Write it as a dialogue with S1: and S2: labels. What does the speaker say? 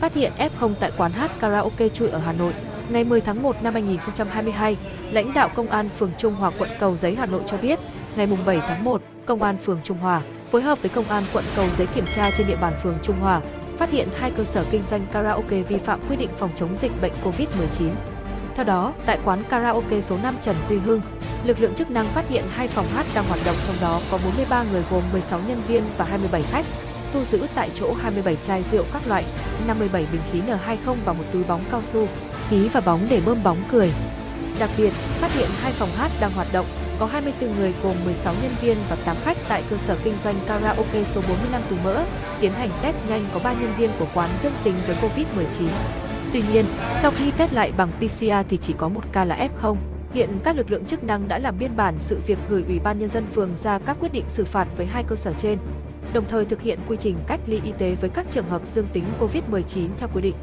S1: phát hiện F0 tại quán hát karaoke chui ở Hà Nội. Ngày 10 tháng 1 năm 2022, lãnh đạo Công an phường Trung Hòa quận Cầu Giấy Hà Nội cho biết, ngày 7 tháng 1, Công an phường Trung Hòa phối hợp với Công an quận Cầu Giấy kiểm tra trên địa bàn phường Trung Hòa, phát hiện hai cơ sở kinh doanh karaoke vi phạm quy định phòng chống dịch bệnh COVID-19. Theo đó, tại quán karaoke số 5 Trần Duy Hưng, lực lượng chức năng phát hiện hai phòng hát đang hoạt động trong đó có 43 người gồm 16 nhân viên và 27 khách, thu giữ tại chỗ 27 chai rượu các loại, 57 bình khí N20 và một túi bóng cao su, khí và bóng để bơm bóng cười. Đặc biệt, phát hiện hai phòng hát đang hoạt động, có 24 người gồm 16 nhân viên và 8 khách tại cơ sở kinh doanh karaoke số 45 Tù Mỡ. Tiến hành test nhanh có 3 nhân viên của quán dương tính với Covid-19. Tuy nhiên, sau khi test lại bằng PCR thì chỉ có một ca là F0. Hiện các lực lượng chức năng đã làm biên bản sự việc gửi Ủy ban Nhân dân phường ra các quyết định xử phạt với hai cơ sở trên, đồng thời thực hiện quy trình cách ly y tế với các trường hợp dương tính COVID-19 theo quy định.